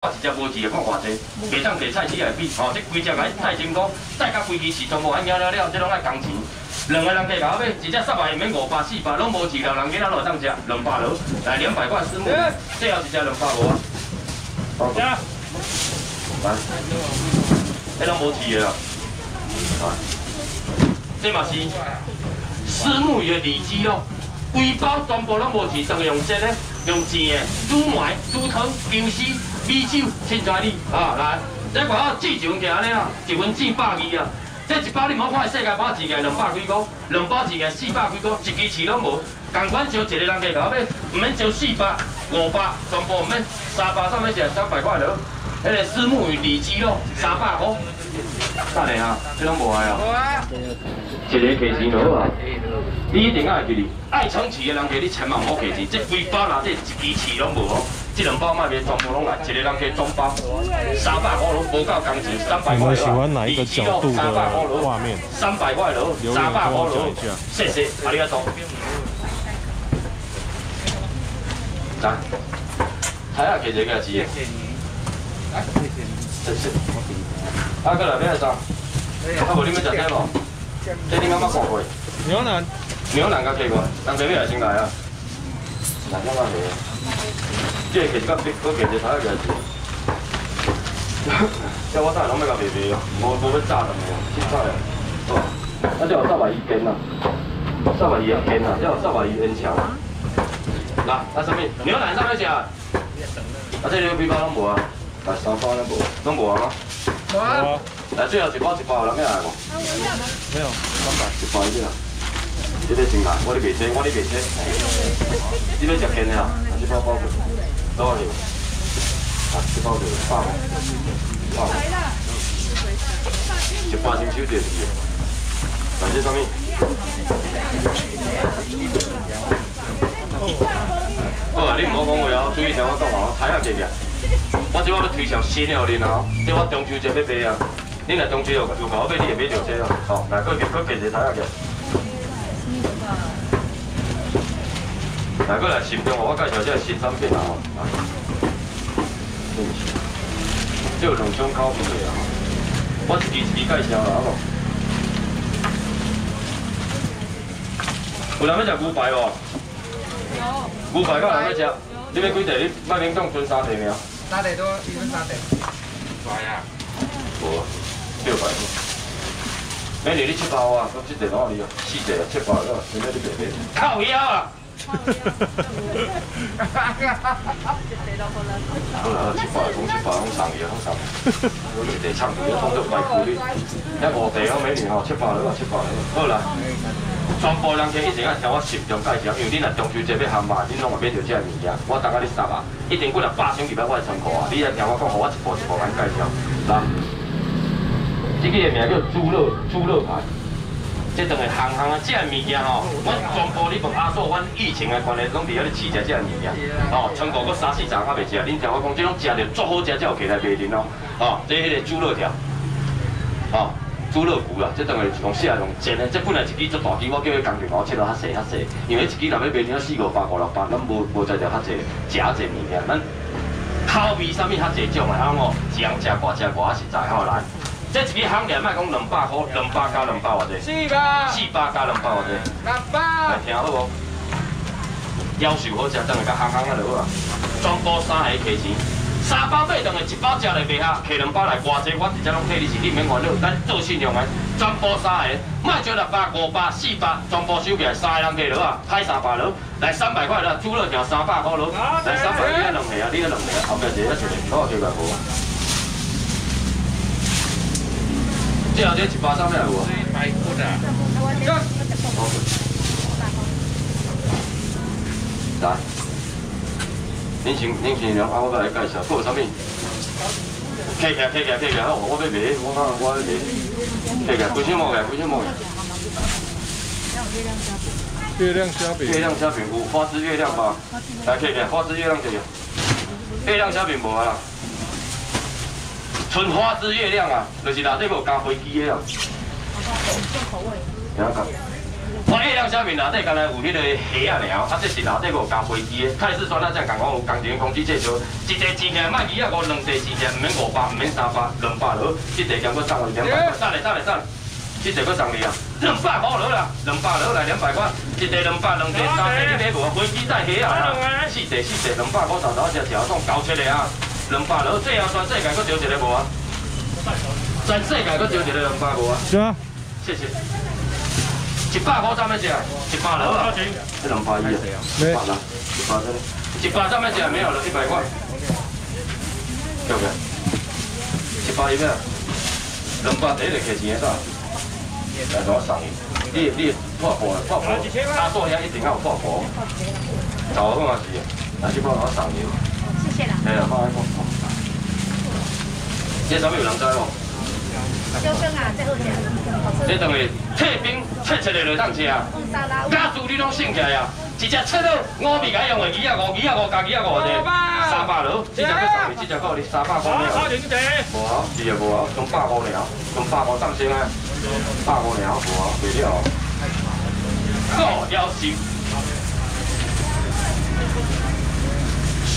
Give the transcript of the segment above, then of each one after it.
一只无饲的看偌济，袂当摕菜市来比，吼，这规只个菜真高，再甲规支饲全部安养了了，这拢爱工钱。两个人加搞尾，一只三百免五百四百，拢无饲了，人囡仔落当食两百罗，来两百块私募，最后一只两百五啊。好，来，这拢无饲的啦，这嘛是私募的里脊肉，规包全部拢无饲，都用这咧，用钱的煮糜、煮汤、姜丝。米酒，凊彩你啊来，这外口市场价安尼啊，一份四百二啊，这一包你莫看世界包一个两百几块，两包一个四百几块，一支饲拢无，共款招一个人家搞买，唔免招四百、五百，全部唔免，三百上面是三百块了，迄个私募鱼里脊咯，三百块，等下哈，这拢无爱啊，一个价钱好啊，你一定爱记哩，爱撑饲的人家你千万唔好客气，这规包啦，这一支饲拢无哦。这两包卖面全部拢来，一个人给装包，三百块罗，无够工钱，三百块罗，一斤哦，三百块罗，三百块罗，三百块罗，谢谢，阿里阿多。来，睇下几多个字。谢谢。阿哥来边个阿无你们食咩无？这你刚刚看过？牛腩，牛腩刚吃过，当这边来先来啊。来，慢慢来。即个其实较比嗰其实睇下其实，即我真系諗咩咁肥肥哦，冇冇乜炸咁嘅，切菜啊，哦，啊即係三百二斤啊，三百二一斤啊，即係三百二斤長。嗱，啊什麼？牛奶上面寫啊？啊即係你邊包都冇啊？啊三包都冇，都冇啊嗎？冇啊。嗱，最後一包一包有咩嚟冇？沒有，三百一包呢？呢啲正難，我哋未車，我哋未車，呢啲食緊啊，呢包包佢。多少？啊，这包就八百，八百，一八千九点几，感谢上面。好啊，你唔好讲话啊，注意听我讲话，睇下这个。我即我要推销新的给你啊，即我中秋节要买啊，你来中秋又又搞我买，你也买着这啊。好，来，各各各继续睇下嘅。来过来新中我介绍这新产品啊！这有。两种口味啊，我一支一支介绍啦，好无？有。人要食牛排无？有。牛排够人要食？你要几地？你卖免讲剩三地尔。三地多，一分三地。快啊！无，六百多。美女，你七包啊？我这地哪里啊？四地啊，七包了，现在你别别。靠腰啊！哈哈哈哈哈哈！好啦，切法公切法好生意，好生意。我哋地差唔多，通都快苦啲。一我地嗰每年哦，切法咯，切法咯。好啦，全部人家一定要听我慎重介绍，因为你若中秋节要喊嘛，你拢话买着这物件，我等下你杀啊，一定过来八千二百块仓库啊！你来听我讲，我一步一步来介绍。来，这个名叫猪肉猪肉排。这等于行行啊，这物件吼，阮全部你问阿叔，阮疫情的关系，拢伫遐咧试食这物件，哦，全国搁三四站还未食，恁听我讲，这种食着足好食，才有起来卖恁哦，哦，这迄个猪肉条，哦，猪肉骨啦，这等于用写用煎的，这本来一支足大支，我叫伊工具我切到较细较细，因为一支若要卖恁四五百五六百，咱无无在着较济，食较济物件，咱口味啥物较济种的，啊哦，一人食寡食寡实在好难。这一支行价卖讲两百块，两百加两百或者四百，四百加两百或者两百，来听好无？要求好食，等下甲行行啊就好啊。全部三个价钱，三包买等下一包食来卖下，摕两包来偌济，我直接拢替你是，你免烦恼，咱做信用的，全部三个，卖就六百、五百、四百，全部收起来，三个人价落啊，派三百落，来三百块了，猪肉条三百块落，来三百，块两个啊，你两个啊，后面一个一出来，好，几百块。这后这一包上面有无？白骨的。来，您请您请两啊，我来介绍，做啥物？客客客客客客，好，我要卖，我讲我要卖。客客，几千毛个？几千毛个？月亮虾饼。月亮虾饼有花枝月亮吧？来客客，花枝月亮就有。月亮虾饼无啊？春花之月亮啊，就是内底无加飞机的啊。重口味。我一辆小面内底，刚才有迄个虾啊了，啊，这是内底有加飞机的。泰式酸辣酱，讲我有工钱工资这就，一地钱件卖二啊五，两地钱件唔免五百，唔免三百，两百落，一地兼搁涨两百，等下等下等下，一地搁送你啊，两百块落啦，两百落来两百块，一地两百，两地三地你买无？飞机带虾啊，四地四地两百块，头头只条送交出来啊，两百落，最后全世界搁招一个无啊？全世界搁招一个两百无啊？是啊，谢谢。一百块怎么吃？一百了啊？这两百一啊？一百啦，一百这里，一百怎么吃？没有了，一百块。要不要？一百一个，两百第一个客钱在，来给我送你。你你破破破破，他做遐一定要有破破。找我嘛是，来去帮我。谢谢啦。哎呀，帮我帮我。这上面有人知无？小生啊，这好食，好吃。这等于退冰切切的就当吃啊。家属你拢醒起来啊！一只切到五味该用的，二啊五，二啊五加二啊五的，三百六，这只个上面，这只够你三百块了。无啊，是啊无啊，用百五了，用百五当先啊，百五了，无啊，袂了。够要求。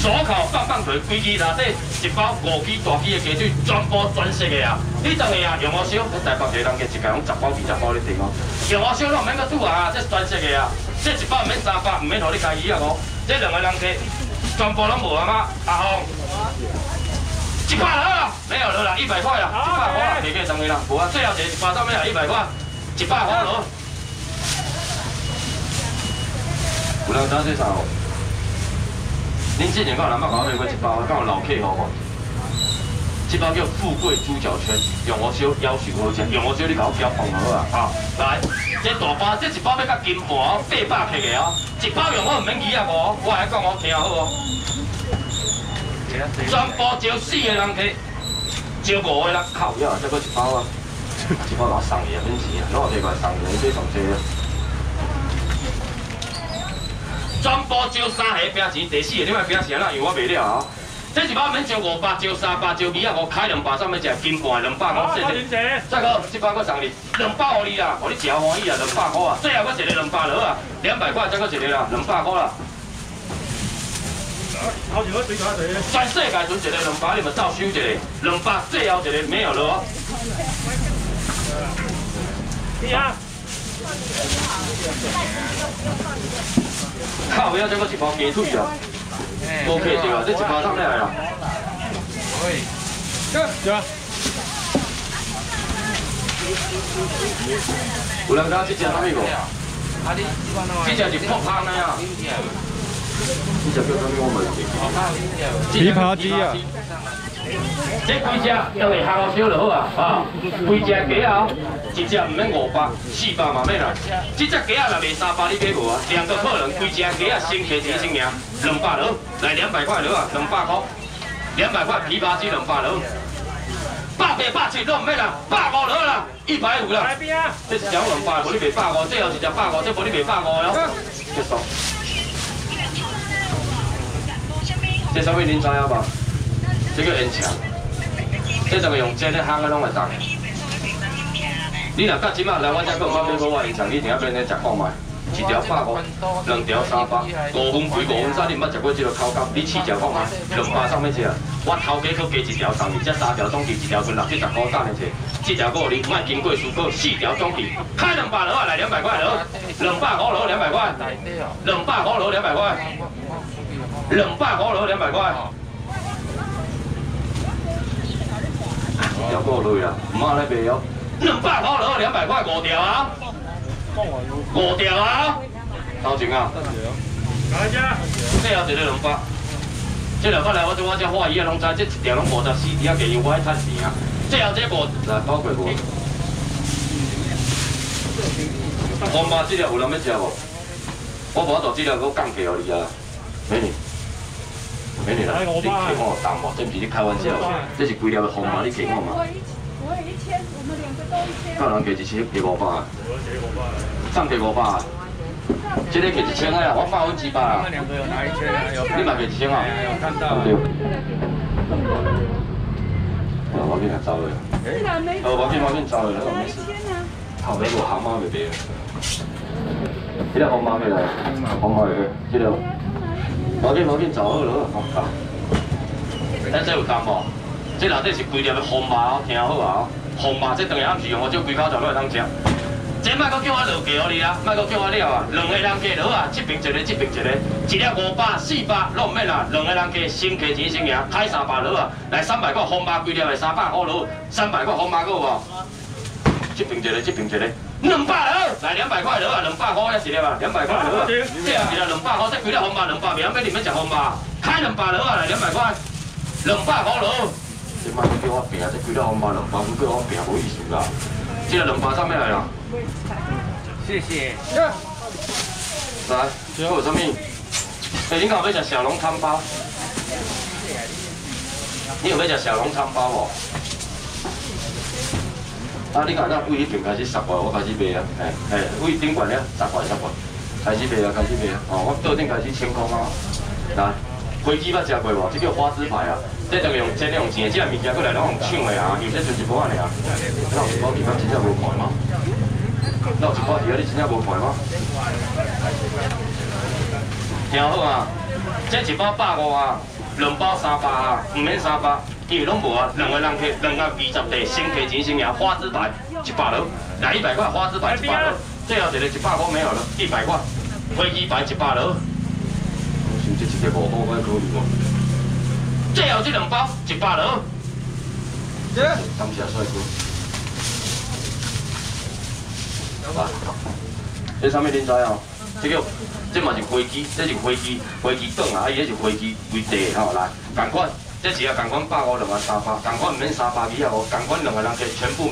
锁口棒棒腿，规支内底一包五支大支的鸡腿，全部全色的啊！你等下啊，用我烧，我台北一个人加一家拢十包二十包你订哦。用我烧拢唔免搁煮啊，这全色的啊！这一包唔免三百，唔免互你加二啊五，这两个人加，全部拢无啊嘛，阿红。一百了，没有了啦，一百块啦，一百块啦，别给上面啦，无啊，最后一个一百上面啊，一百块，一百块了。有人知这？我买过一包，老客户无？这包叫富贵猪脚圈，用我烧要求好食，用我烧你甲我搅放好啊！啊，来，这大包，这一包要甲金盘哦，八百克的哦，一包用我唔免二啊五，我来讲我听好哦。全部招四个人去，招五个人靠呀，这个一包啊，一包我送你啊，免钱啊，攞我地块送你，这上济啊。全部招三下拼钱，第四个你莫拼钱啦，因为我卖了啊。这一包免招五百，招三百，招二啊五，开两百，上面食金盘两百五，谢谢。再个，这包我送你两百五你啦，互你食欢喜啊，两百块啊。最后我一个两百落啊，两百块再个一个啦，两百块啦。好像我水卡水。全世界存一个两百，你咪照收一个，两百最后一个没有了。你啊。靠！不要这个一包鸡腿啊，无客对啊，这一包上来啊。可以。有啊。有人知这只啥物无？这只是破汤的啊。这只叫啥物我问你。琵琶鸡啊。这几只当然下午烧就好啊，啊，几只鸡啊，一只唔免五百，四百嘛免啦。这只鸡啊，若卖三百，你买无啊？两个客人，几只鸡啊，先客钱先赢，两百落，来两百块落啊，两百块，两百块琵琶鸡两百落，百八百七都唔免啦，百五落啦，一百五啦。这是两两百，无你卖百五，最后一只百五，这无你卖百五了。结束。这稍微您知影吧？这个烟枪，这就个用这的烘的拢会当。你若到即马来我这个买买过我烟枪，你一定要来食看卖。一条百五，两条三百，五分贵五分三，你毋捌食过这个口感？你试食看卖，两百上面吃！我头家去加一条送你，这三条总计一条分六七十块，等下吃。这条够你，莫经过蔬果，四条总计开两百楼啊，来两百块落，两百五楼两百块，两百五楼两百块，两百五楼两百块。条够累啊，唔好来卖哦。两百块落两百块五条啊，五条啊，头前啊。大家。最后一个两百，这两百来我做我只花艺啊，拢知这一条拢五十四条，计因我爱赚钱啊。最后这五来包过无？黄麻这条有人要食无？我无做这条，我降价互你啊，美女。美女啦，你给我淡薄，这不是你开玩笑，这是规条的红马，你给我嘛？我一千，我们两个都一千。够人给一千，给五百啊？上给五百啊？这个给一千啊，我百分之百啊。两个有拿一千啊？有。你买给一千啊？有看到。对。啊，我给他走了。呃，我给我给走了，那个没事。好，那个蛤蟆没别。这个红毛没来，红毛的，这个，毛紧毛紧找好了，好好。咱这有干无？这内底是规粒的红毛，听好啊！红毛这当然不是用我这规口罩落来当食。这莫搁叫我落价你啊，莫搁叫我了啊！两个人加落啊，这边一个，这边一个，一粒五百、四百，拢免啦。两个人加先价钱先赢，开三百落啊！来三百块红毛规粒的三百块落，三百块红毛够无？这边一个，这边一个，两百落，来两百块落啊！两百块一粒啊，两百块落啊！这样一粒两百块，这几粒红包两百，免要你们食红包，开两百落啊！来两百块，两百块落。这莫搁叫我拼，这几粒红包两百，搁叫我拼无意思啦。这个两百上面来啦。谢谢。来，最后有啥物？哎，你敢有要食小笼汤包？你有要食小笼汤包无？啊，你敢那位迄边开始十块，我开始卖啊，嘿，嘿，位顶悬了十块十块，开始卖啊，开始卖啊，哦，我倒顶开始清空啊，来，飞机捌食过无？这叫花枝牌啊，这就用这用钱，这物件过来拢用抢的啊，因为这就一包尔，那有一包其他真正无看吗？那有一包其他你真正无看吗？听好啊，这一包百五啊，两包三百啊，唔免三百，因为拢无啊，两个人客，两个二十块，先客钱先赢，花枝牌一百六，来一百块，花枝牌一百六，最后一个一百块没有了，一百块，飞机牌一百六，是这一个五块块可以无？最后这两包一百六，感谢帅哥。啊，这上面恁知哦？这个这嘛是飞机，这是飞机飞机档啊，啊伊这是飞机规地吼来，赶快，这只啊共款百五两个三百，共款毋免三百二啊无，共款两个人计全部。